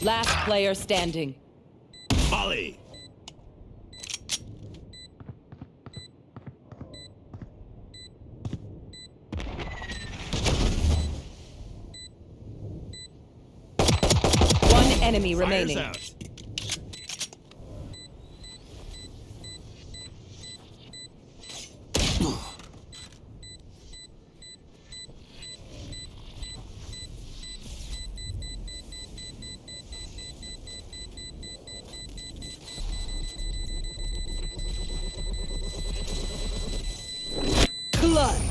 Last player standing. Molly. One enemy Fire's remaining. out. blood.